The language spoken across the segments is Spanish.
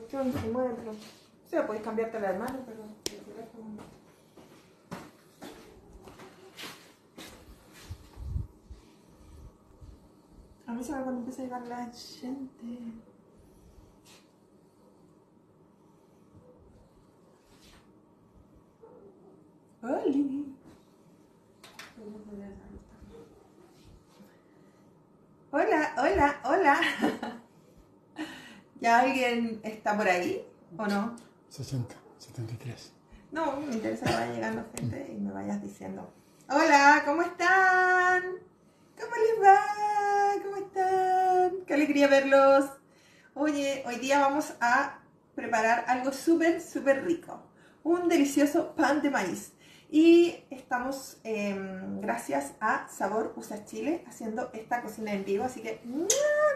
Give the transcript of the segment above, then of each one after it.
cuestión se pero... O sea, podéis cambiarte la mano, pero. A mí se me cuando empieza a llegar la gente. Oli. Hola, hola, hola. ¿Ya alguien está por ahí o no? 60, 73. No, me interesa que vaya llegando gente y me vayas diciendo. Hola, ¿cómo están? ¿Cómo les va? ¿Cómo están? Qué alegría verlos. Oye, hoy día vamos a preparar algo súper, súper rico. Un delicioso pan de maíz. Y estamos, em, gracias a Sabor Usa Chile, haciendo esta cocina en vivo. Así que,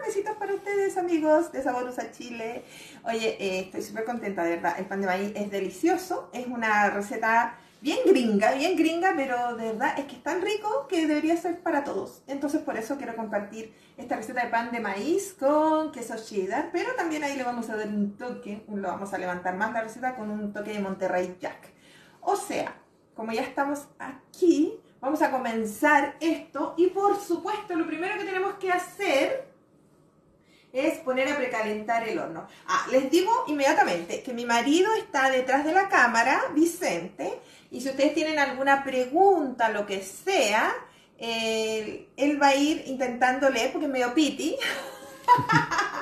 besitos para ustedes, amigos de Sabor Usa Chile. Oye, eh, estoy súper contenta, de verdad. El pan de maíz es delicioso. Es una receta bien gringa, bien gringa, pero de verdad es que es tan rico que debería ser para todos. Entonces, por eso quiero compartir esta receta de pan de maíz con queso cheddar. Pero también ahí le vamos a dar un toque, lo vamos a levantar más la receta con un toque de Monterrey Jack. O sea, como ya estamos aquí, vamos a comenzar esto y por supuesto lo primero que tenemos que hacer es poner a precalentar el horno. Ah, les digo inmediatamente que mi marido está detrás de la cámara, Vicente, y si ustedes tienen alguna pregunta, lo que sea, eh, él va a ir intentando leer, porque es medio piti,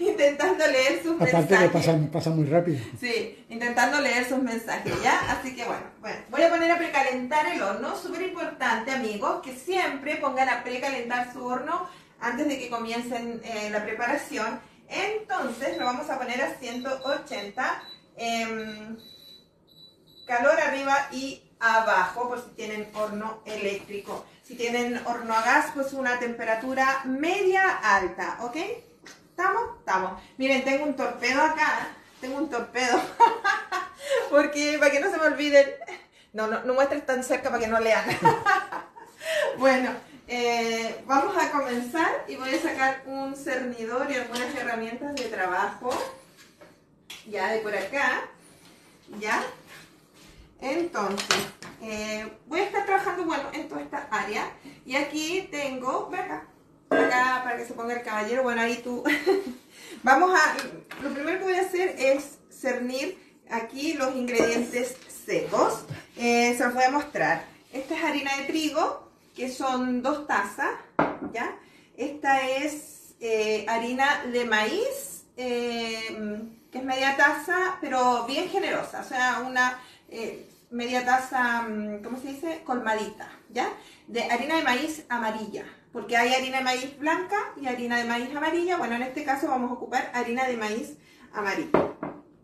intentando leer sus Aparte mensajes. que pasa, pasa muy rápido. Sí, intentando leer sus mensajes, ¿ya? Así que bueno, bueno, voy a poner a precalentar el horno, súper importante amigos, que siempre pongan a precalentar su horno antes de que comiencen eh, la preparación. Entonces lo vamos a poner a 180, em, calor arriba y abajo, por si tienen horno eléctrico. Si tienen horno a gas, pues una temperatura media alta, ¿ok? ¿Estamos? Estamos. Miren, tengo un torpedo acá. Tengo un torpedo. Porque, para que no se me olviden. No, no, no muestres tan cerca para que no lean. bueno, eh, vamos a comenzar y voy a sacar un cernidor y algunas herramientas de trabajo. Ya de por acá. Ya. Entonces, eh, voy a estar trabajando, bueno, en toda esta área. Y aquí tengo, acá, para que se ponga el caballero. Bueno, ahí tú. Vamos a, lo primero que voy a hacer es cernir aquí los ingredientes secos. Eh, se los voy a mostrar. Esta es harina de trigo, que son dos tazas, ¿ya? Esta es eh, harina de maíz, eh, que es media taza, pero bien generosa, o sea, una media taza, mm, ¿cómo se dice? Colmadita, ¿ya? De harina de maíz amarilla, porque hay harina de maíz blanca y harina de maíz amarilla. Bueno, en este caso vamos a ocupar harina de maíz amarilla.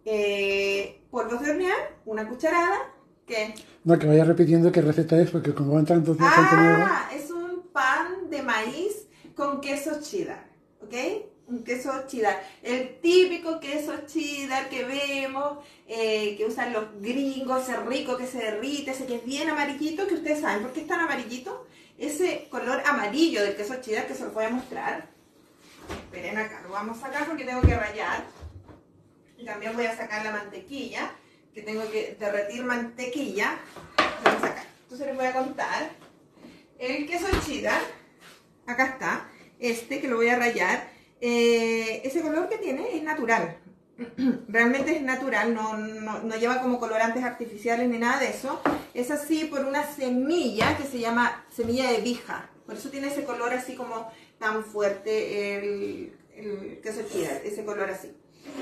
Eh, polvos de hornear, una cucharada, que No, que vaya repitiendo qué receta es, porque como van tantos días Ah, es un pan de maíz con queso cheddar, ¿ok? Un queso cheddar. El típico queso cheddar que vemos, eh, que usan los gringos, ese rico que se derrite, ese que es bien amarillito, que ustedes saben por qué es tan amarillito. Ese color amarillo del queso cheddar que se los voy a mostrar. Esperen acá, lo vamos a sacar porque tengo que rallar. Y también voy a sacar la mantequilla, que tengo que derretir mantequilla. Voy a sacar. Entonces les voy a contar. El queso cheddar, acá está, este que lo voy a rallar. eh, ese color que tiene es natural. Realmente es natural, no, no, no lleva como colorantes artificiales ni nada de eso. Es así por una semilla que se llama semilla de vija. Por eso tiene ese color así como tan fuerte el, el queso cheddar, ese color así.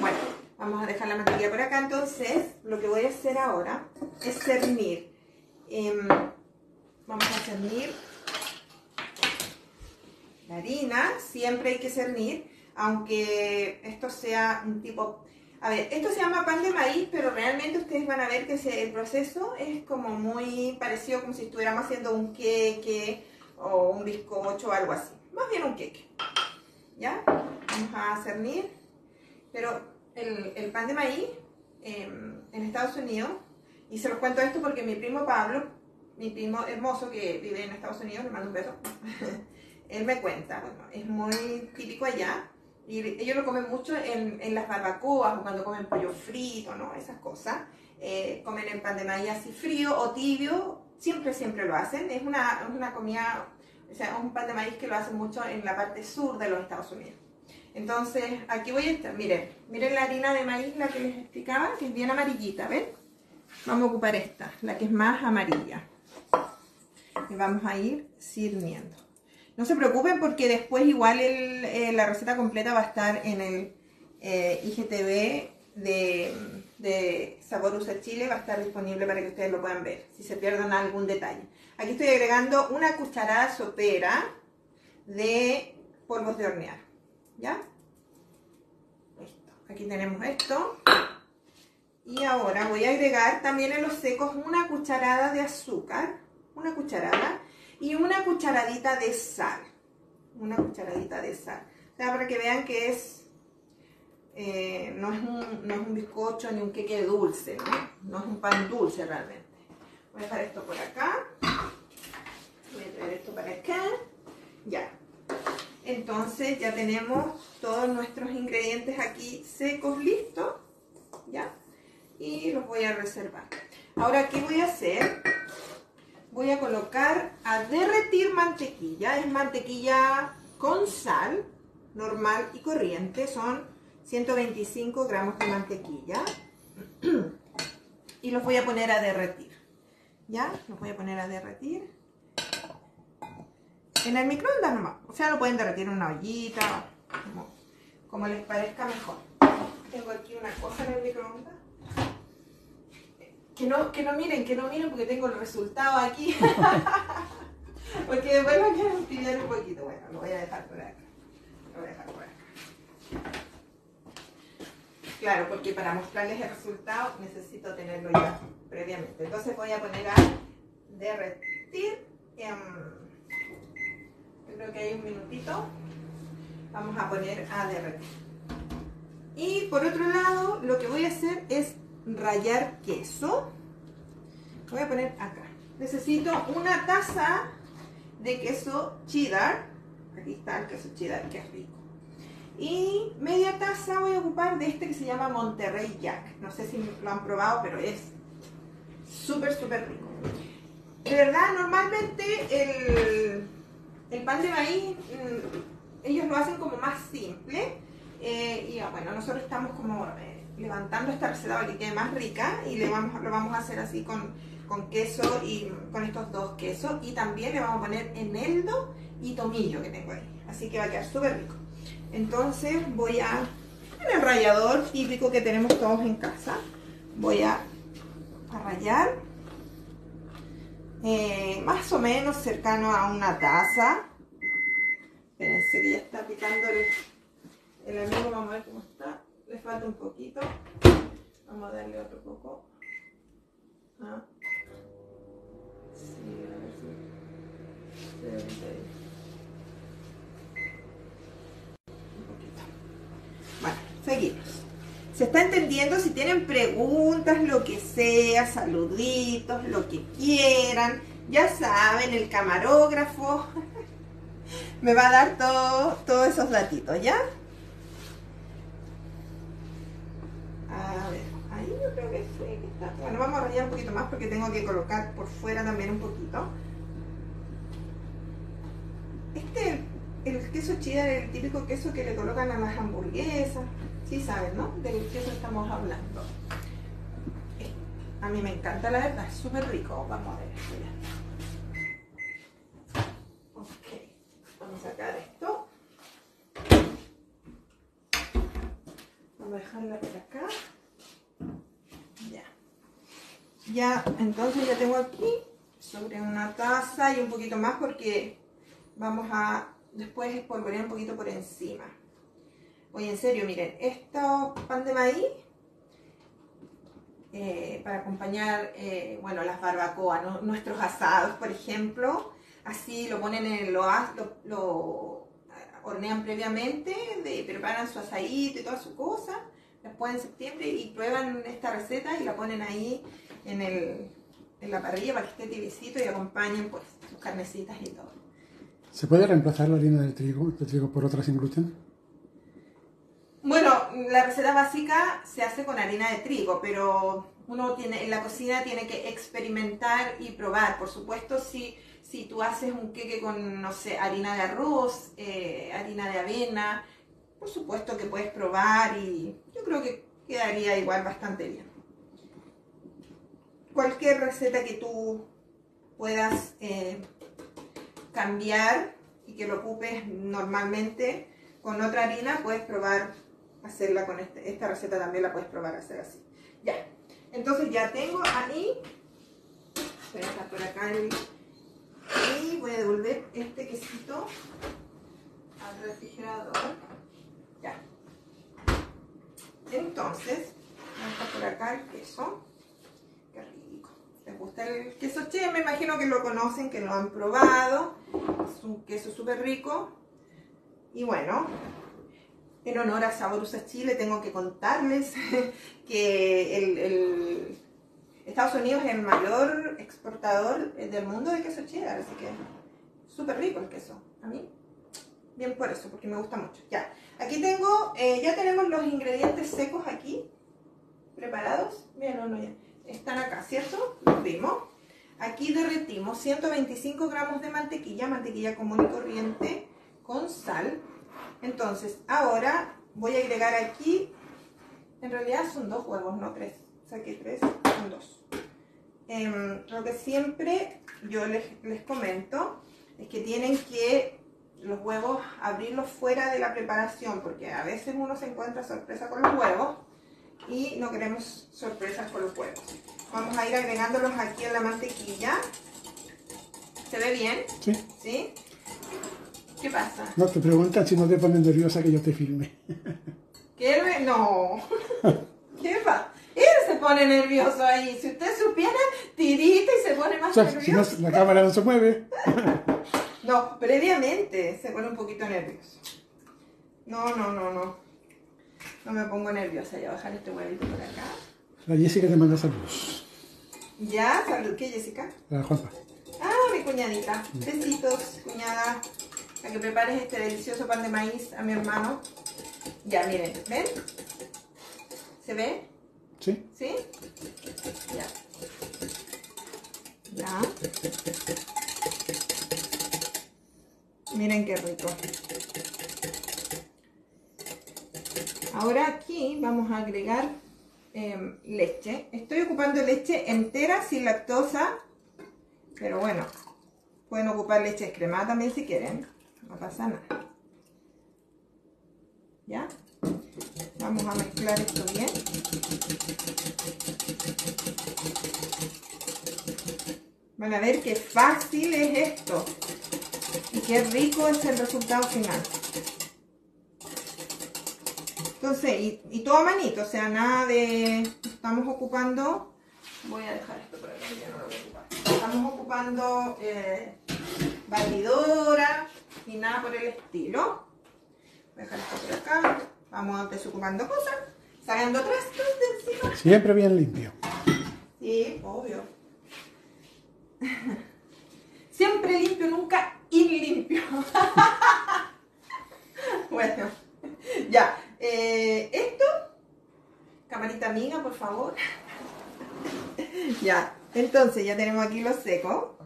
Bueno, vamos a dejar la mantequilla por acá. Entonces, lo que voy a hacer ahora es cernir. Em, vamos a cernir la harina. Siempre hay que cernir, aunque esto sea un tipo... A ver, esto se llama pan de maíz, pero realmente ustedes van a ver que el proceso es como muy parecido como si estuviéramos haciendo un queque o un bizcocho o algo así. Más bien un queque. ¿Ya? Vamos a cernir. Pero el, el pan de maíz em, en Estados Unidos, y se los cuento esto porque mi primo Pablo, mi primo hermoso que vive en Estados Unidos, le mando un beso, él me cuenta, bueno, es muy típico allá, Ellos lo comen mucho en, las barbacoas o cuando comen pollo frito, ¿no? Esas cosas. Eh, comen el pan de maíz así frío o tibio, siempre, siempre lo hacen. Es una, una comida, o sea, un pan de maíz que lo hacen mucho en la parte sur de los Estados Unidos. Entonces, aquí voy a estar, miren, miren la harina de maíz, la que les explicaba, que es bien amarillita, ¿ven? Vamos a ocupar esta, la que es más amarilla. Y vamos a ir sirviendo. No se preocupen porque después igual eh, la receta completa va a estar en el eh, IGTV de, de Sabor Usa Chile, va a estar disponible para que ustedes lo puedan ver, si se pierdan algún detalle. Aquí estoy agregando una cucharada sopera de polvos de hornear, ¿ya? Listo. Aquí tenemos esto. Y ahora voy a agregar también en los secos una cucharada de azúcar, una cucharada, y una cucharadita de sal. Una cucharadita de sal. O sea, para que vean que es, eh, no, es un, no es un bizcocho ni un queque dulce, ¿no? No es un pan dulce realmente. Voy a dejar esto por acá. Voy a traer esto para acá. Ya. Entonces ya tenemos todos nuestros ingredientes aquí secos listos. ¿Ya? y los voy a reservar. Ahora, ¿qué voy a hacer? Voy a colocar a derretir mantequilla. Es mantequilla con sal, normal y corriente. Son 125 gramos de mantequilla. y los voy a poner a derretir. ¿Ya? Los voy a poner a derretir. En el microondas nomás. O sea, lo pueden derretir en una ollita, como, como les parezca mejor. Tengo aquí una cosa en el microondas. Que no, que no miren, que no miren porque tengo el resultado aquí. porque después lo quiero pillar un poquito. Bueno, lo voy a dejar por acá. Lo voy a dejar por acá. Claro, porque para mostrarles el resultado necesito tenerlo ya previamente. Entonces voy a poner a derretir. yo creo que hay un minutito. Vamos a poner a derretir. Y por otro lado, lo que voy a hacer es rallar queso. Voy a poner acá. Necesito una taza de queso cheddar. Aquí está el queso cheddar, que es rico. Y media taza voy a ocupar de este que se llama Monterrey Jack. No sé si lo han probado, pero es súper, súper rico. De verdad, normalmente el, el pan de maíz, mm, ellos lo hacen como más simple. Eh, y bueno, nosotros estamos como... Eh, levantando esta receta para que quede más rica y le vamos, lo vamos a hacer así con, queso y con estos dos quesos y también le vamos a poner eneldo y tomillo que tengo ahí, así que va a quedar súper rico. Entonces voy a, en el rallador típico que tenemos todos en casa, voy a, rallar eh, más o menos cercano a una taza. Espérense que ya está picando el amigo, vamos a ver cómo está le falta un poquito. Vamos a darle otro poco. Ah. Sí, a ver si Un poquito. Bueno, seguimos. ¿Se está entendiendo? Si tienen preguntas, lo que sea, saluditos, lo que quieran, ya saben, el camarógrafo me va a dar todo, todos esos datitos, ¿ya? Bueno, vamos a rayar un poquito más porque tengo que colocar por fuera también un poquito. Este, el queso cheddar el típico queso que le colocan a las hamburguesas. Sí saben, ¿no? Del queso estamos hablando. A mí me encanta, la verdad, es súper rico. Vamos a ver. Ok, vamos a sacar esto. Vamos a dejarla por acá. Entonces ya tengo aquí sobre una taza y un poquito más porque vamos a después espolvorear un poquito por encima. Oye, en serio, miren, esto pan de maíz eh, para acompañar, eh, bueno, las barbacoas, nuestros asados, por ejemplo, así lo ponen en lo, lo, lo hornean previamente, preparan su asadito y toda su cosa, después en septiembre y prueban esta receta y la ponen ahí en, el, en la parrilla para que esté tibiecito y acompañen pues sus carnecitas y todo. ¿Se puede reemplazar la harina del trigo, trigo por otra sin gluten? la receta básica se hace con harina de trigo, pero uno tiene, en la cocina tiene que experimentar y probar. Por supuesto, si, si tú haces un queque con, no sé, harina de arroz, eh, harina de avena, por supuesto que puedes probar y yo creo que quedaría igual bastante bien. Cualquier receta que tú puedas eh, cambiar y que lo ocupes normalmente con otra harina, puedes probar hacerla con este, esta receta también la puedes probar hacer así. Ya, entonces ya tengo ahí, voy a por acá y voy a devolver este quesito al refrigerador. Ya. Entonces, voy a por acá el queso. ¿Les gusta el queso che? Me imagino que lo conocen, que lo han probado. Es un queso súper rico. Y bueno, en honor a Saborusa Chile tengo que contarles que el, Estados Unidos es el mayor exportador del mundo de queso cheddar, así que súper rico el queso. A mí, bien por eso, porque me gusta mucho. Ya, aquí tengo, eh, ya tenemos los ingredientes secos aquí, preparados. Bien, no, no, ya. Están acá, ¿cierto? Los vimos. Aquí derretimos 125 gramos de mantequilla, mantequilla común y corriente, con sal. Entonces, ahora voy a agregar aquí, en realidad son dos huevos, no tres. Saqué tres, son dos. Em, lo que siempre yo les, les comento es que tienen que los huevos abrirlos fuera de la preparación, porque a veces uno se encuentra sorpresa con los huevos y no queremos sorpresas con los huevos. Vamos a ir agregándolos aquí en la mantequilla. ¿Se ve bien? Sí. ¿Sí? ¿Qué pasa? No, te preguntan si no te pones nerviosa que yo te filme. ¿Qué? No. ¿Qué pasa? Él se pone nervioso ahí. Si usted supiera, tirita y se pone más O sea, nervioso. si no, la cámara no se mueve. No, previamente se pone un poquito nervioso. No, no, no, no. No me pongo nerviosa. Voy a bajar este huevito por acá. La Jessica te manda saludos. Ya, salud. ¿Qué, Jessica? La Juanpa. Ah, mi cuñadita. Besitos, cuñada. Para que prepares este delicioso pan de maíz a mi hermano. Ya, miren, ¿ven? ¿Se ve? ¿Sí? ¿Sí? Ya. Ya. Miren qué rico. Ahora aquí vamos a agregar em, leche. Estoy ocupando leche entera sin lactosa. Pero bueno, pueden ocupar leche descremada también si quieren. No pasa nada. ¿Ya? Vamos a mezclar esto bien. Van a ver qué fácil es esto. Y qué rico es el resultado final. Entonces, y, y todo a manito, o sea, nada de... Estamos ocupando... Voy a dejar esto por aquí, ya no lo voy a ocupar. Estamos ocupando eh, batidora y nada por el estilo. Voy a dejar esto por acá. Vamos desocupando cosas, sacando trastos de encima. Siempre bien limpio. Sí, obvio. Siempre limpio, nunca inlimpio. bueno, ya. Eh, esto, camarita amiga, por favor. ya, entonces ya tenemos aquí los secos.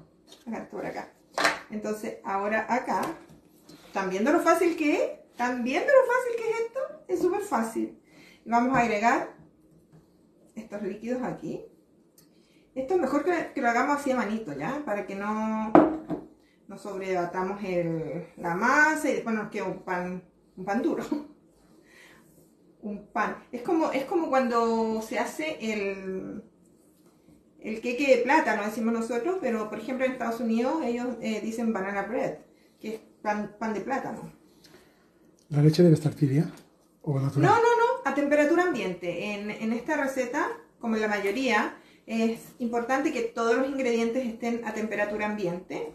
Acá, por acá. Entonces, ahora acá. ¿Están viendo lo fácil que es? ¿Están viendo lo fácil que es esto? Es súper fácil. Vamos a agregar estos líquidos aquí. Esto es mejor que, lo hagamos así a manito, ¿ya? Para que no, no sobrebatamos la masa y después nos queda un pan, un pan duro. pan. Es como, es como cuando se hace el, el queque de plátano, decimos nosotros, pero por ejemplo en Estados Unidos ellos eh, dicen banana bread, que es pan, pan de plátano. La leche debe estar tibia o No, natural. no, no, a temperatura ambiente. En, en esta receta, como en la mayoría, es importante que todos los ingredientes estén a temperatura ambiente.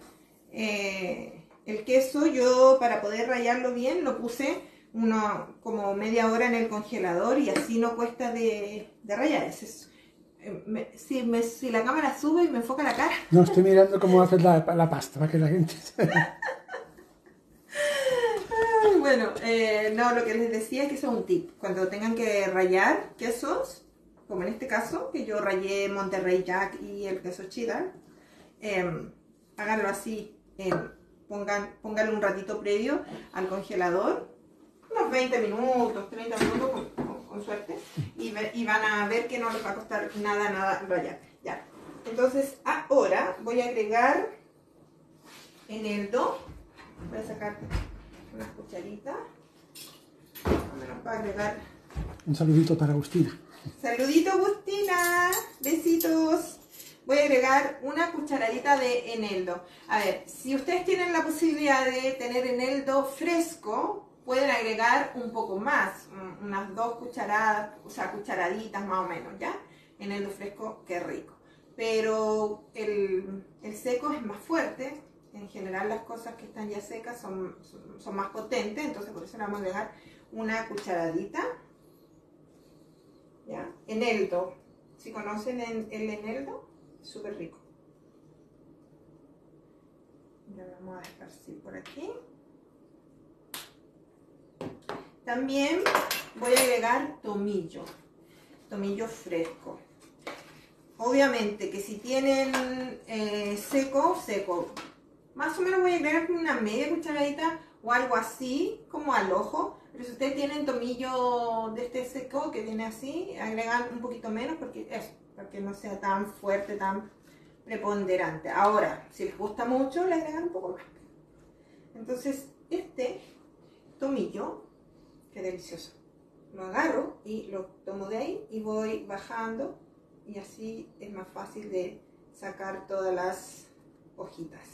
Eh, el queso yo para poder rallarlo bien lo puse uno, como media hora en el congelador y así no cuesta de, de. Ese es- eh, me- si, me- si la cámara sube y me enfoca la cara, No, estoy mirando cómo haces la, la pasta para que la gente... Ay, bueno, eh, no, lo que les decía es que eso es un tip. Cuando tengan que rayar quesos, como en este caso, que yo rayé Monterrey Jack y el queso cheddar, em, háganlo así. em, pongan, pónganlo un ratito previo al congelador, unos 20 minutos, 30 minutos con, con- con suerte, y, ve- y van a ver que no les va a costar nada, nada rayar. Ya. Entonces, ahora voy a agregar en el do, voy a sacar una cucharita, para agregar Un saludito para Agustina. Saludito Agustina, besitos. Voy a agregar una cucharadita de eneldo. A ver, si ustedes tienen la posibilidad de tener eneldo fresco, pueden agregar un poco más, un- unas dos cucharadas, o sea, cucharaditas más o menos, ¿ya? Eneldo fresco, qué rico. Pero el, el seco es más fuerte. En general las cosas que están ya secas son, más potentes, entonces por eso le vamos a agregar una cucharadita. ¿ya? Eneldo. Si conocen en- el eneldo, súper rico. Ya lo vamos a esparcir por aquí. También voy a agregar tomillo, tomillo fresco. Obviamente que si tienen eh, seco, seco. Más o menos voy a agregar una media cucharadita o algo así, como al ojo. Pero si ustedes tienen tomillo de este seco que viene así, agregan un poquito menos porque es para que no sea tan fuerte, tan preponderante. Ahora, si les gusta mucho, le agregan un poco más. Entonces, este tomillo, qué delicioso. Lo agarro y lo tomo de ahí y voy bajando y así es más fácil de sacar todas las hojitas.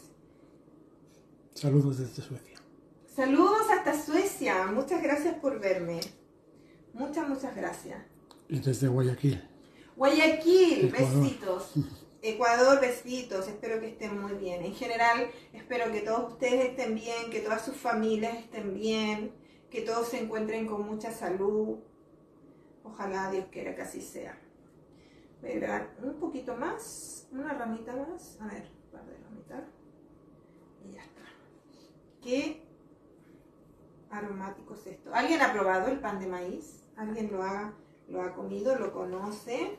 Saludos desde Suecia. Saludos hasta Suecia. Muchas gracias por verme. Muchas, muchas gracias. Y desde Guayaquil. Guayaquil, Ecuador. besitos. Ecuador, besitos. Espero que estén muy bien. En general, espero que todos ustedes estén bien, que todas sus familias estén bien, que todos se encuentren con mucha salud. Ojalá Dios quiera que así sea. Voy a agregar un poquito más, una ramita más. A ver, un par de ramitas. Y ya está. Qué aromático es esto. ¿Alguien ha probado el pan de maíz? ¿Alguien lo ha, lo ha comido? ¿Lo conoce?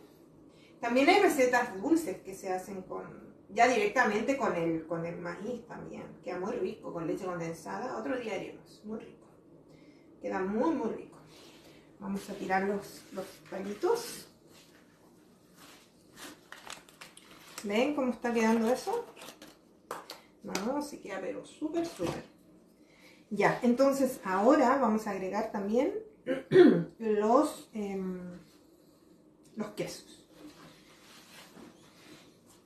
También hay recetas dulces que se hacen con ya directamente con el, con el maíz también. Queda muy rico, con leche condensada. Otro día haremos. Muy rico. Queda muy, muy rico. Vamos a tirar los, los palitos. ¿Ven cómo está quedando eso? No, se queda pero súper, súper. Ya, entonces ahora vamos a agregar también los, em, los quesos.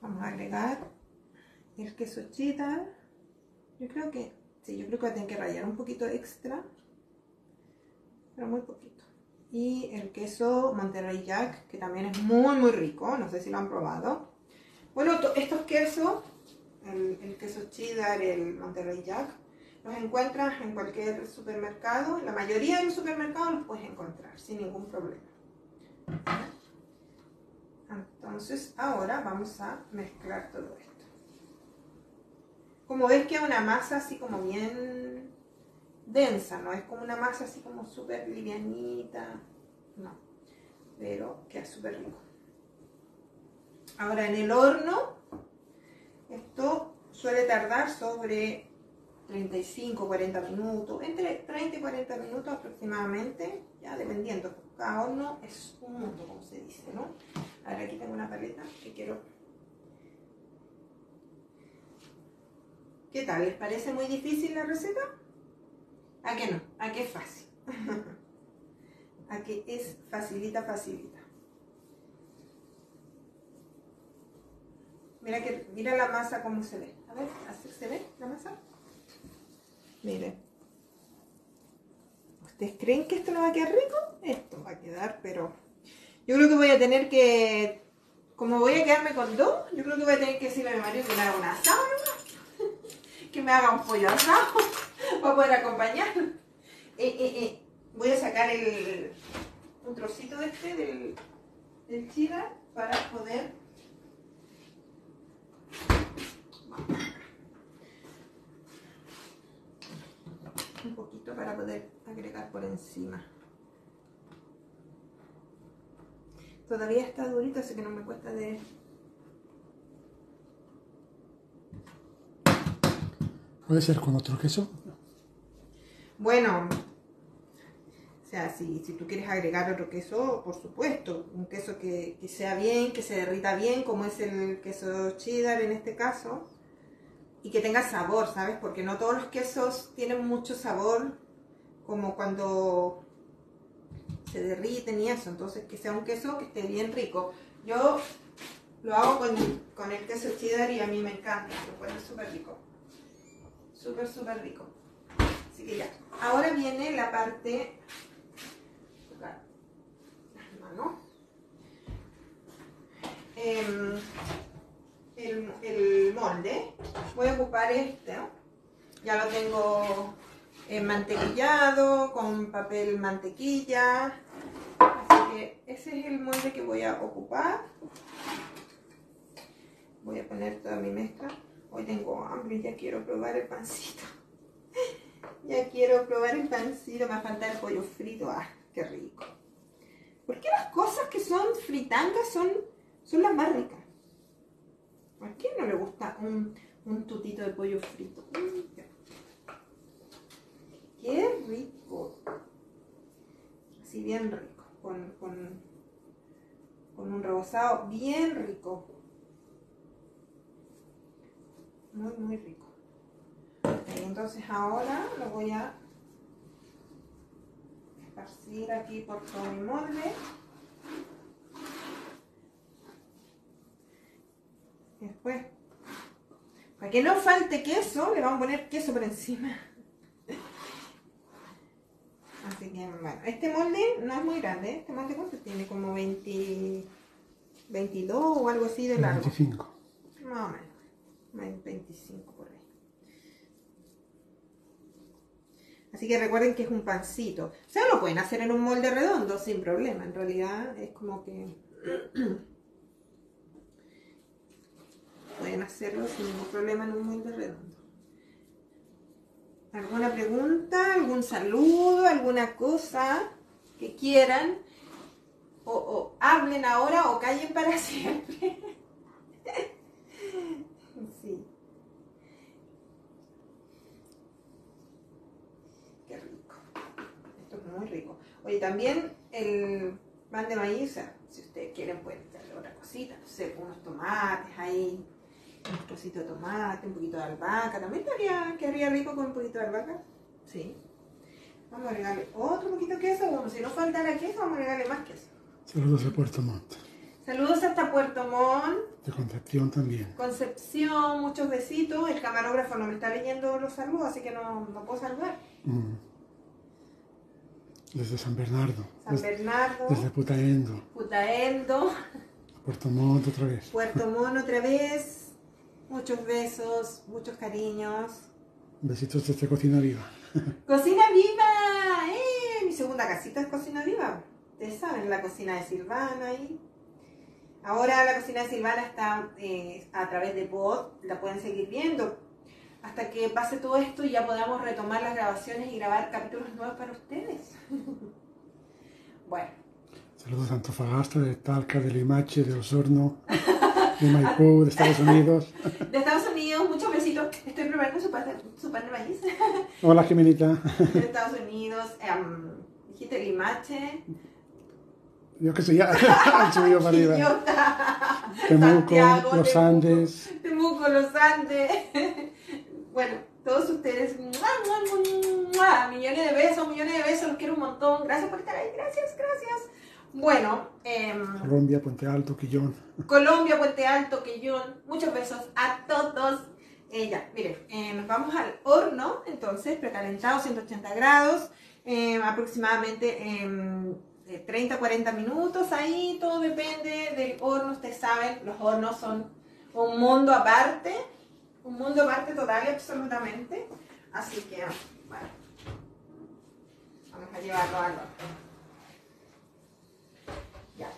Vamos a agregar el queso cheddar. Yo creo que, sí, yo creo que va a tener que rallar un poquito extra, muy poquito. Y el queso Monterrey Jack, que también es muy, muy rico. No sé si lo han probado. Bueno, to- estos quesos, el, el queso cheddar, el Monterrey Jack, los encuentras en cualquier supermercado. La mayoría de los supermercados los puedes encontrar sin ningún problema. Entonces, ahora vamos a mezclar todo esto. Como ves, queda una masa así como bien densa, no es como una masa así como súper livianita, no, pero queda súper rico. Ahora en el horno, esto suele tardar sobre 35, 40 minutos, entre 30 y 40 minutos aproximadamente, ya dependiendo, cada horno es un mundo, como se dice, ¿no? Ahora aquí tengo una paleta que quiero... ¿Qué tal? ¿Les parece muy difícil la receta? ¿A qué no? ¿A qué es fácil? ¿A qué es facilita, facilita? Mira, que, mira la masa cómo se ve. A ver, ¿así se ve la masa? Miren. ¿Ustedes creen que esto no va a quedar rico? Esto va a quedar, pero... Yo creo que voy a tener que... Como voy a quedarme con dos, yo creo que voy a tener que decirle a mi marido que me haga un asado que me haga un pollo asado para poder acompañar. Eh, eh, eh. Voy a sacar el, un trocito de este del, del para poder un poquito para poder agregar por encima. Todavía está durito, así que no me cuesta de... ¿Puede ser con otro queso? Bueno, o sea, si, si tú quieres agregar otro queso, por supuesto, un queso que, que sea bien, que se derrita bien, como es el queso cheddar en este caso, y que tenga sabor, ¿sabes? Porque no todos los quesos tienen mucho sabor, como cuando se derriten y eso, entonces que sea un queso que esté bien rico. Yo lo hago con, con el queso cheddar y a mí me encanta, lo pone súper rico. Súper, súper rico. Así que ya. Ahora viene la parte... Em, el, el molde. Voy a ocupar este. Ya lo tengo eh, mantequillado, con papel mantequilla. Así que ese es el molde que voy a ocupar. Voy a poner toda mi mezcla. Hoy tengo hambre y ya quiero probar el pancito. Ya quiero probar el pancito. Me falta el pollo frito. ¡Ah, qué rico! ¿Por qué las cosas que son fritangas son, son las más ricas? ¿A quién no le gusta un, un tutito de pollo frito? Mm, ¡Qué rico! Así bien rico, con, con, con un rebozado bien rico. Muy, muy rico. Entonces ahora lo voy a esparcir aquí por todo mi molde. Después, para que no falte queso, le vamos a poner queso por encima. Así que, bueno, este molde no es muy grande. Este molde, ¿cuánto tiene? Como 20, 22 o algo así de largo. 25. Más o menos. 25 por ahí. Así que recuerden que es un pancito. O sea, lo pueden hacer en un molde redondo sin problema. En realidad es como que... pueden hacerlo sin ningún problema en un molde redondo. ¿Alguna pregunta? ¿Algún saludo? ¿Alguna cosa que quieran? O, o hablen ahora o callen para siempre. sí. Qué rico. Esto es muy rico. Oye, también el pan de maíz, o sea, si ustedes quieren pueden echarle otra cosita, no sé, unos tomates ahí, un trocito de tomate, un poquito de albahaca. También estaría, quedaría rico con un poquito de albahaca. Sí. Vamos a agregarle otro poquito de queso. Bueno, si no faltara queso, vamos a agregarle más queso. Saludos a Puerto Montt. Saludos hasta Puerto Montt. De Concepción también. Concepción, muchos besitos. El camarógrafo no me está leyendo los saludos, así que no, no puedo saludar. Mm. Desde San Bernardo. San Desde, Bernardo, desde Putaendo. Putaendo, Puerto Montt otra vez. Puerto Montt otra vez. Muchos besos, muchos cariños. Besitos desde Cocina Viva. ¡Cocina Viva! ¡Eh! Mi segunda casita es Cocina Viva. Ustedes saben, la cocina de Silvana ahí. Ahora la cocina de Silvana está eh, a través de pod, la pueden seguir viendo hasta que pase todo esto y ya podamos retomar las grabaciones y grabar capítulos nuevos para ustedes. bueno, Saludos a Antofagasta, de Talca, de Limache, de Osorno, de Maipú, de Estados Unidos. de Estados Unidos, muchos besitos. Estoy preparando su pan, su pan de maíz. Hola, Jimenita. de Estados Unidos, em, dijiste Limache, Yo qué sé, ya han subido para arriba. Temuco, Santiago, Los Temuco. Andes. Temuco, los Andes. Bueno, todos ustedes, millones de besos, millones de besos, los quiero un montón. Gracias por estar ahí, gracias, gracias. Bueno, em, Colombia, Puente Alto, Quillón. Colombia, Puente Alto, Quillón, muchos besos a todos. Eh, ya, miren, eh, nos vamos al horno, entonces, precalentado 180 grados, eh, aproximadamente em, eh, 30-40 minutos ahí, todo depende del horno, ustedes saben, los hornos son un mundo aparte, un mundo aparte total y absolutamente, así que, bueno, vamos a llevarlo al horno. Ya.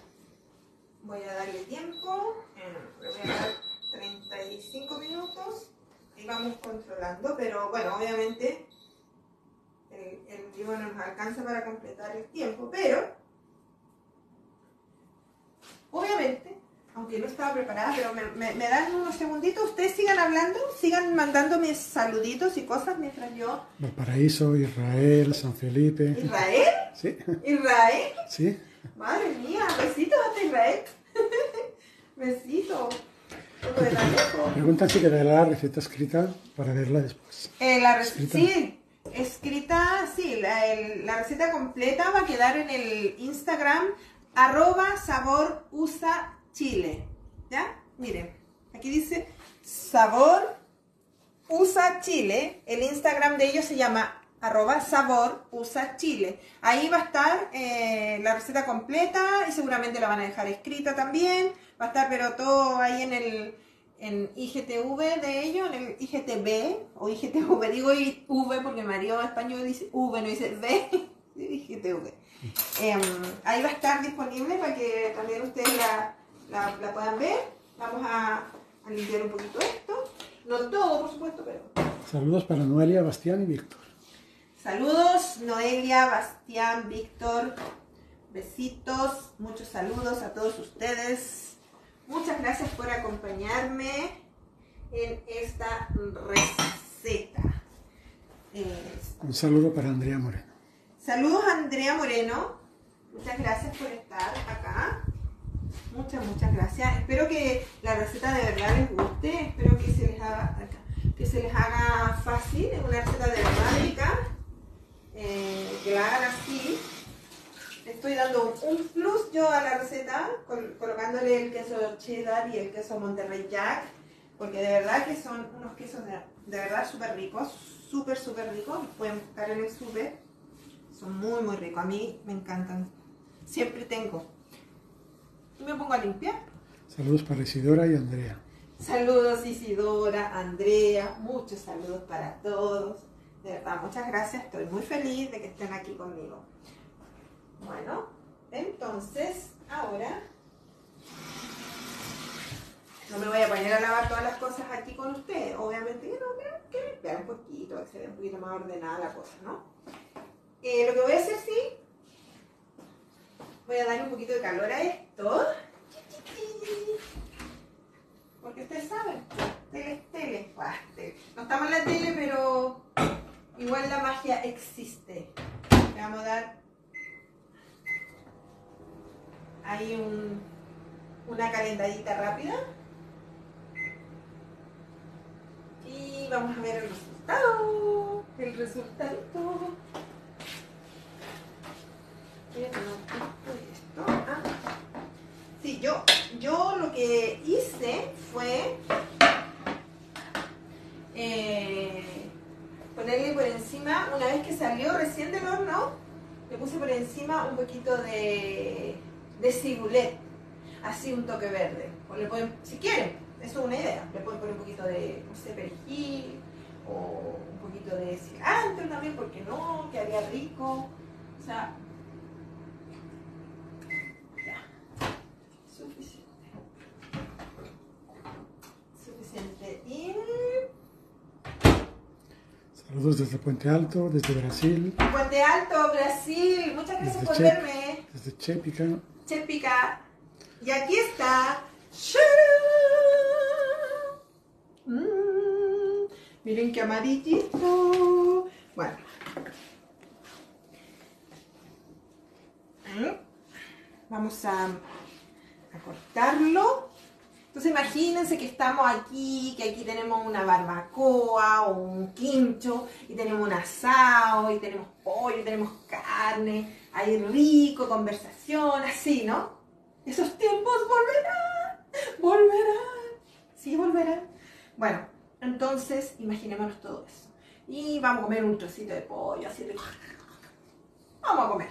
Voy a darle tiempo, eh, le voy a dar 35 minutos y vamos controlando, pero bueno, obviamente el, el porque bueno, nos alcanza para completar el tiempo, pero obviamente, aunque no estaba preparada, pero me, dan unos segunditos, ustedes sigan hablando, sigan mandándome saluditos y cosas mientras yo... Valparaíso, Israel, San Felipe. ¿Israel? Sí. ¿Israel? Sí. Madre mía, besitos hasta Israel. besitos. Preguntan si queda la receta escrita para verla después. Eh, la receta, sí, escrita, sí, la, receta completa va a quedar en el Instagram arroba sabor usa chile. ¿Ya? Miren, aquí dice sabor usa chile. El Instagram de ellos se llama arroba sabor usa chile. Ahí va a estar eh, la receta completa y seguramente la van a dejar escrita también. Va a estar pero todo ahí en el en IGTV de ellos, en el IGTV o IGTV, digo V porque Mario español dice V, no dice V, IGTV. Em, ahí va a estar disponible para que también ustedes la, la, puedan ver. Vamos a, a, limpiar un poquito esto. No todo, por supuesto, pero... Saludos para Noelia, Bastián y Víctor. Saludos, Noelia, Bastián, Víctor. Besitos, muchos saludos a todos ustedes. Muchas gracias por acompañarme en esta receta. Un saludo para Andrea Moreno. Saludos Andrea Moreno. Muchas gracias por estar acá. Muchas, muchas gracias. Espero que la receta de verdad les guste. Espero que se les haga, que se les haga fácil. Es una receta de verdad rica. Eh, que la hagan así. Estoy dando un plus yo a la receta, colocándole el queso cheddar y el queso Monterrey Jack, porque de verdad que son unos quesos de, verdad súper ricos, súper, súper ricos. Pueden buscar en el súper. Son muy, muy ricos. A mí me encantan. Siempre tengo. Y me pongo a limpiar. Saludos para Isidora y Andrea. Saludos Isidora, Andrea, muchos saludos para todos. De verdad, muchas gracias. Estoy muy feliz de que estén aquí conmigo. Bueno, entonces ahora no me voy a poner a lavar todas las cosas aquí con ustedes. Obviamente que no, que limpiar un poquito, que se vea un poquito más ordenada la cosa, ¿no? Eh, lo que voy a hacer, sí, voy a dar un poquito de calor a esto. Porque ustedes saben, tele tele. No estamos en la tele, pero igual la magia existe. Le vamos a dar ahí un, una calentadita rápida. Y vamos a ver el resultado. El resultado. Ah. Sí, yo, yo lo que hice fue eh, ponerle por encima, una vez que salió recién del horno, le puse por encima un poquito de, de cibulet, así un toque verde. O le pueden, si quieren, eso es una idea, le pueden poner un poquito de, no sé, perejil o un poquito de cilantro también, porque no, quedaría rico. O sea, Saludos desde Puente Alto, desde Brasil. Puente Alto, Brasil. Muchas gracias por verme. Desde Chepica. Chepica. Y aquí está. Mm, miren qué amarillito. Bueno. Vamos a, a cortarlo. Entonces imagínense que estamos aquí, que aquí tenemos una barbacoa o un quincho, y tenemos un asado, y tenemos pollo, y tenemos carne, ahí rico, conversación, así, ¿no? Esos tiempos volverán, volverán, sí volverán. Bueno, entonces imaginémonos todo eso. Y vamos a comer un trocito de pollo, así de... Vamos a comer.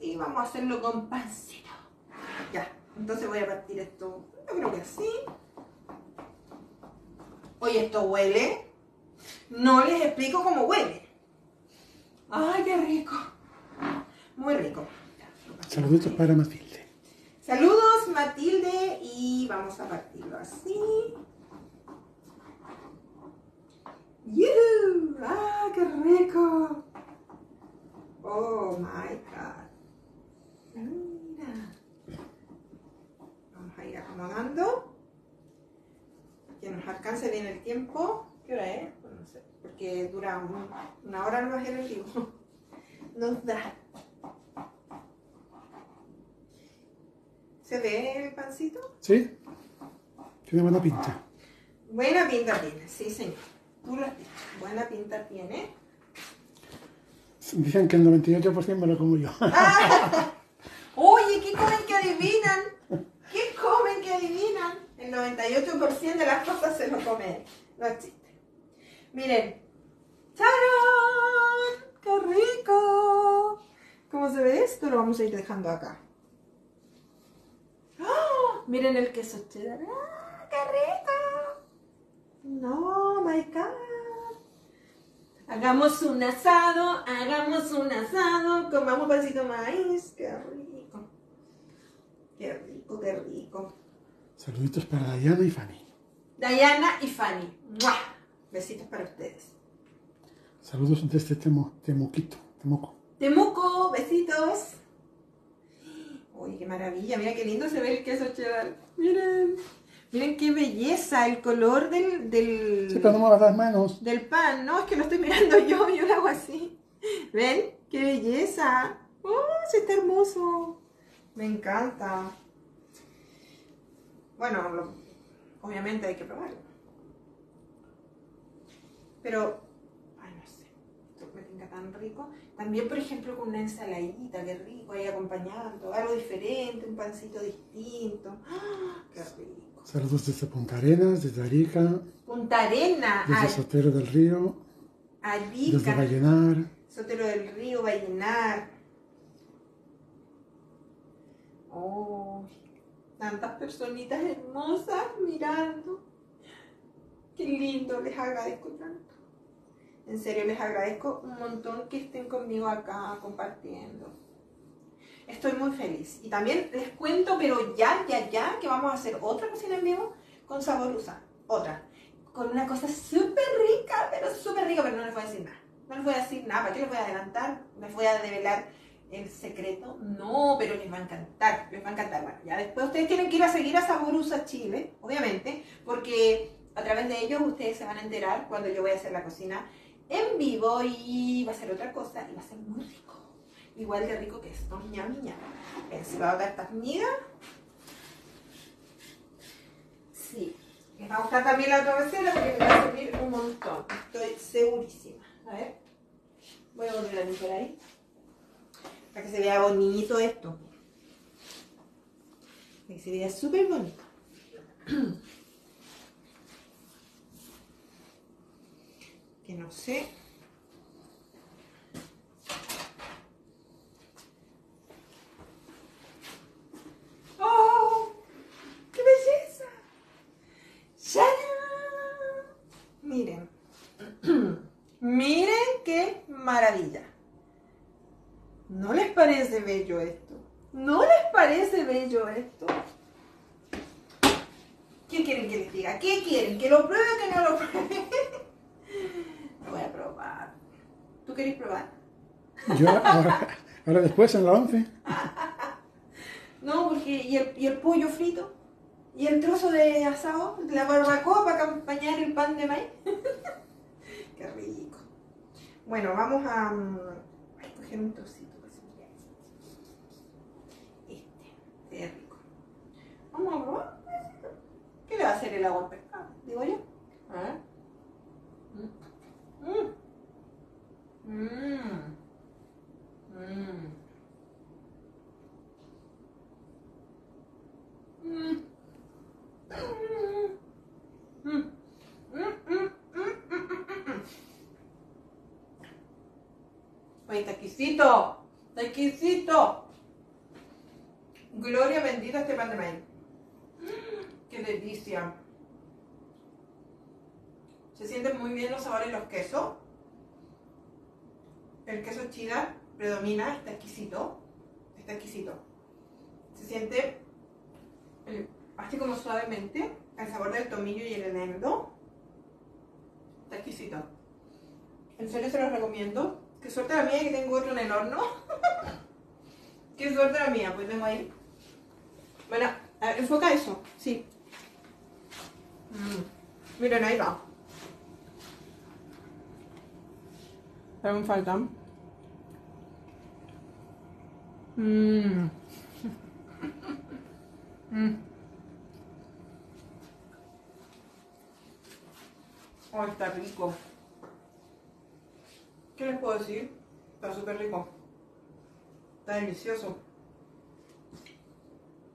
Y vamos a hacerlo con pancito. Ya, entonces voy a partir esto yo creo que sí. Oye, esto huele. No les explico cómo huele. Ay, qué rico. Muy rico. Saludos para Matilde. Saludos, Matilde. Y vamos a partirlo así. ¡Yuhu! ¡Ah, qué rico! Oh my god. Mira. A ir acomodando. Que nos alcance bien el tiempo. ¿Qué hora es? No sé. Porque dura un- una hora más el vivo. Nos da. ¿Se ve el pancito? ¿Sí? Tiene buena pinta. Buena pinta tiene, sí señor. Tú lo has dicho. Buena pinta tiene. Dicen que el 98% me lo como yo. Oye, ¿qué comen que adivinan? ¿Qué comen que adivinan? El 98% de las cosas se lo comen. No existe. Miren. ¡Tarán! ¡Qué rico! ¿Cómo se ve esto? Lo vamos a ir dejando acá. ¡Ah! Miren el queso cheddar. ¡Ah, ¡Qué rico! No, my God. Hagamos un asado, hagamos un asado, comamos pancito de maíz. Qué rico. Qué rico, qué rico. Saluditos para Diana y Fanny. Diana y Fanny. ¡Mua! Besitos para ustedes. Saludos desde Temo, Temuquito, Temuco. Temuco, besitos. Uy, qué maravilla. Mira qué lindo se ve el queso cheddar. Miren. Miren qué belleza el color del, del, Sí, pero no me las manos. del pan. No, es que lo estoy mirando yo, yo lo hago así. ¿Ven? ¡Qué belleza! ¡Oh, sí está hermoso! Me encanta. Bueno, lo- obviamente hay que probarlo. Pero, ay, no sé. Esto me pinta tan rico. También, por ejemplo, con una ensaladita, qué rico, ahí acompañando. Algo diferente, un pancito distinto. ¡Ah, ¡Qué rico! Saludos desde Punta Arenas, desde Arica, Punta Arena, desde Ar- Sotero del Río, desde Arica. Vallenar. Sotero del Río, Vallenar. Oh, tantas personitas hermosas mirando. Qué lindo, les agradezco tanto. En serio, les agradezco un montón que estén conmigo acá compartiendo. Estoy muy feliz. Y también les cuento, pero ya, ya, ya, que vamos a hacer otra cocina en vivo con Saborusa. Otra. Con una cosa súper rica, pero súper rica, pero no les voy a decir nada. No les voy a decir nada, ¿para qué les voy a adelantar? ¿Les voy a develar el secreto? No, pero les va a encantar, les va a encantar. Bueno, ya después ustedes tienen que ir a seguir a Saborusa Chile, obviamente, porque a través de ellos ustedes se van a enterar cuando yo voy a hacer la cocina en vivo y va a ser otra cosa y va a ser muy rico. Igual de rico que esto, ñami. Ven, se va a dar estas migas. Sí. Les va a gustar también la otra receta porque me va a servir un montón. Estoy segurísima. A ver. Voy a volver a limpiar ahí. Para que se vea bonito esto. Para que se vea súper bonito. Que no sé. ¡Oh! ¡Qué belleza! ¡Shana! Miren. Miren qué maravilla. ¿No les parece bello esto? ¿No les parece bello esto? ¿Qué quieren que les diga? ¿Qué quieren? ¿Que lo pruebe o que no lo pruebe? Lo voy a probar. ¿Tú querés probar? Yo ahora, ahora después en la 11. No, porque ¿y el, y el pollo frito? ¿Y el trozo de asado? ¿La barbacoa para acompañar el pan de maíz? Qué rico. Bueno, vamos a, mm, a escoger un trocito. que se vea. Este, qué rico. ¿Qué le va a hacer el agua al pescado? Digo yo. A ver. Mm. Mm. Mm. Mm. Mm. Mm. Mm, mm, Oye, está exquisito. Está exquisito. Gloria bendita a este pan de maíz. Qué delicia. Se sienten muy bien los sabores los quesos. El queso cheddar predomina, está exquisito. Está exquisito. Se siente el- así como suavemente el sabor del tomillo y el eneldo. Está exquisito. En serio se los recomiendo. Qué suerte la mía que tengo otro en el horno. Qué suerte la mía, pues tengo ahí. Bueno, a ver, enfoca eso, sí. Mm. Miren, ahí va. Me faltan. Mmm. Mm. Oh, está rico. ¿Qué les puedo decir? Está súper rico. Está delicioso.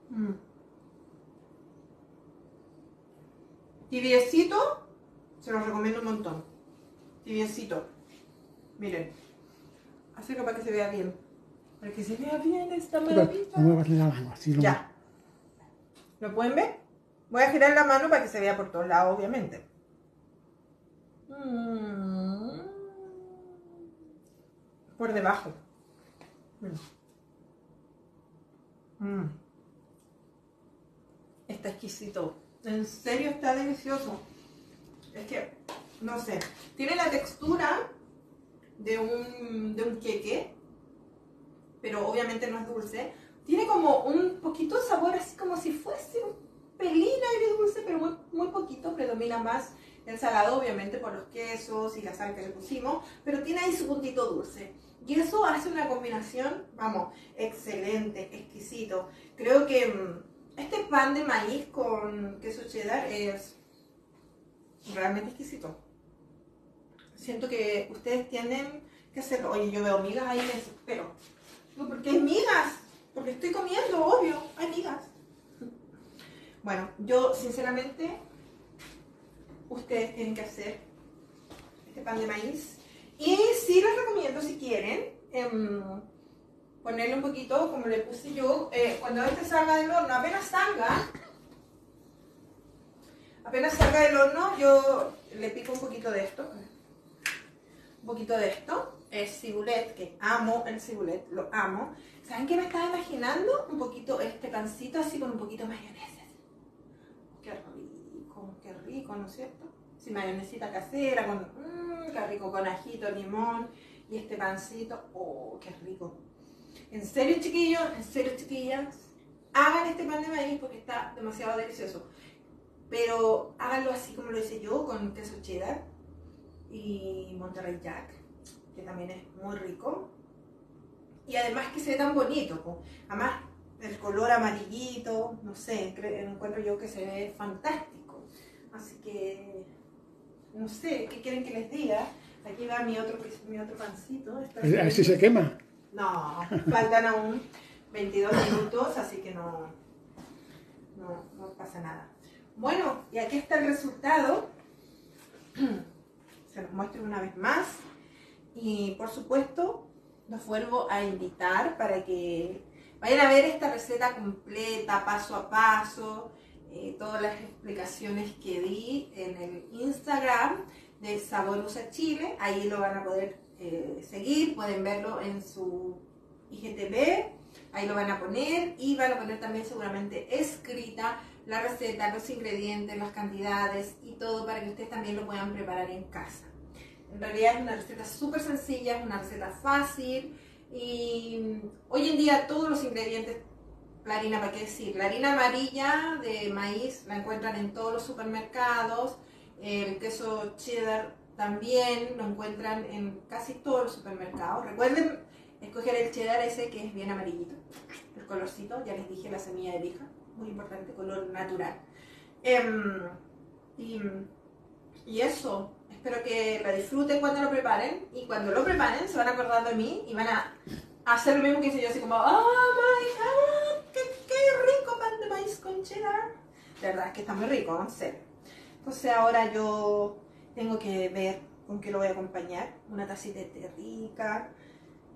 Mm. Tibiecito, se los recomiendo un montón. Tibiecito. Miren. Acerca para que se vea bien. Para que se vea bien esta maravilla. Muevas la mano, así lo Ya. ¿Lo pueden ver? Voy a girar la mano para que se vea por todos lados, obviamente. Mm. Por debajo. Mm. Está exquisito. En serio está delicioso. Es que, no sé. Tiene la textura de un, de un queque, pero obviamente no es dulce. Tiene como un poquito de sabor, así como si fuese un pelín dulce, pero muy, muy poquito. Predomina más el salado, obviamente, por los quesos y la sal que le pusimos, pero tiene ahí su puntito dulce. Y eso hace una combinación, vamos, excelente, exquisito. Creo que mm, este pan de maíz con queso cheddar es realmente exquisito. Siento que ustedes tienen que hacerlo. Oye, yo veo migas ahí, me desespero. No, porque hay migas. Porque estoy comiendo, obvio, hay migas. Bueno, yo sinceramente, ustedes tienen que hacer este pan de maíz. Y sí les recomiendo, si quieren, em, ponerle un poquito, como le puse yo, eh, cuando este salga del horno, apenas salga, apenas salga del horno, yo le pico un poquito de esto. Un poquito de esto. Es cibulet, que amo el cibulet, lo amo. ¿Saben qué me estaba imaginando? Un poquito este pancito así con un poquito de mayonesa. Qué rico, qué rico, ¿no es cierto? Si mayonesita casera, con, mmm, qué rico, con ajito, limón y este pancito. ¡Oh, qué rico! En serio, chiquillos, en serio, chiquillas, hagan este pan de maíz porque está demasiado delicioso. Pero háganlo así como lo hice yo, con queso cheddar y Monterrey Jack, que también es muy rico. Y además que se ve tan bonito, además el color amarillito, no sé, encuentro yo que se ve fantástico. Así que, no sé, ¿qué quieren que les diga? Aquí va mi otro, mi otro pancito. ¿Así se quema? No, faltan aún 22 minutos, así que no, no, pasa nada. Bueno, y aquí está el resultado. Se los muestro una vez más. Y por supuesto, los vuelvo a invitar para que vayan a ver esta receta completa, paso a paso, eh, todas las explicaciones que di en el Instagram de Saborusa Chile. Ahí lo van a poder eh, seguir, pueden verlo en su IGTV, ahí lo van a poner y van a poner también seguramente escrita la receta, los ingredientes, las cantidades y todo para que ustedes también lo puedan preparar en casa. En realidad es una receta súper sencilla, es una receta fácil y hoy en día todos los ingredientes, la harina, ¿para qué decir? La harina amarilla de maíz la encuentran en todos los supermercados, el queso cheddar también lo encuentran en casi todos los supermercados. Recuerden escoger el cheddar ese que es bien amarillito, el colorcito, ya les dije la semilla de lija muy importante, color natural. Em, y, eso, espero que la disfruten cuando lo preparen y cuando lo preparen se van a acordar de mí y van a hacer lo mismo que hice yo, así como, oh my god, qué, rico pan de maíz con cheddar. De verdad es que está muy rico, en serio. Entonces ahora yo tengo que ver con qué lo voy a acompañar, una tacita de té rica.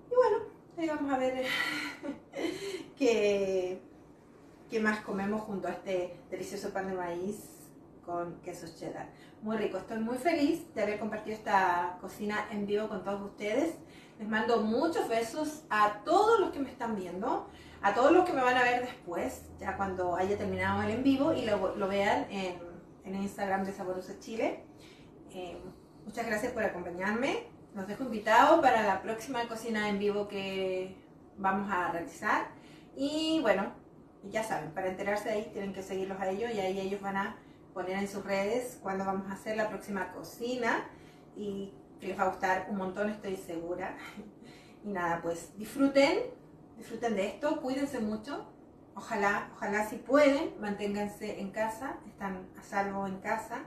Y bueno, ahí vamos a ver que ¿Qué más comemos junto a este delicioso pan de maíz con queso cheddar? Muy rico, estoy muy feliz de haber compartido esta cocina en vivo con todos ustedes. Les mando muchos besos a todos los que me están viendo, a todos los que me van a ver después, ya cuando haya terminado el en vivo y lo, vean en, el Instagram de Saborosa Chile. Eh, muchas gracias por acompañarme los dejo invitados para la próxima cocina en vivo que vamos a realizar. Y bueno, ya saben, para enterarse de ahí tienen que seguirlos a ellos y ahí ellos van a poner en sus redes cuando vamos a hacer la próxima cocina y les va a gustar un montón, estoy segura. Y nada, pues disfruten, disfruten de esto, cuídense mucho. Ojalá, ojalá si pueden, manténganse en casa, están a salvo en casa.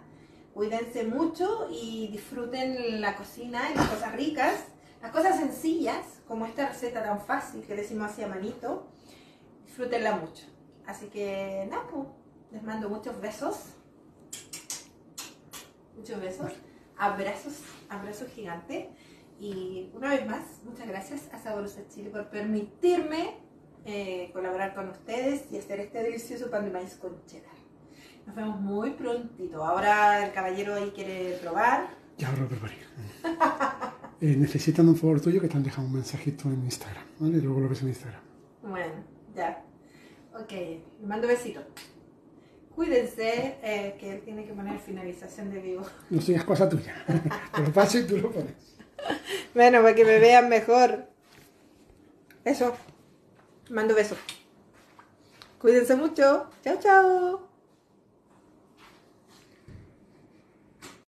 Cuídense mucho y disfruten la cocina y las cosas ricas, las cosas sencillas, como esta receta tan fácil que decimos así a manito. Disfrútenla mucho. Así que nada, les mando muchos besos. Muchos besos. Abrazos, abrazos gigantes. Y una vez más, muchas gracias a Saborosa Chile por permitirme eh, colaborar con ustedes y hacer este delicioso pan de maíz con cheddar. Nos vemos muy prontito. Ahora el caballero ahí quiere probar. Ya lo preparé. eh, necesitan un favor tuyo que te han dejado un mensajito en Instagram, ¿vale? Luego lo ves en Instagram. Bueno, ya. Ok, le mando besitos. Cuídense, eh, que él tiene que poner finalización de vivo. No sé, es cosa tuya. Te lo paso y tú lo pones. Bueno, para que me vean mejor. Eso. Mando besos. Cuídense mucho. Chao, chao.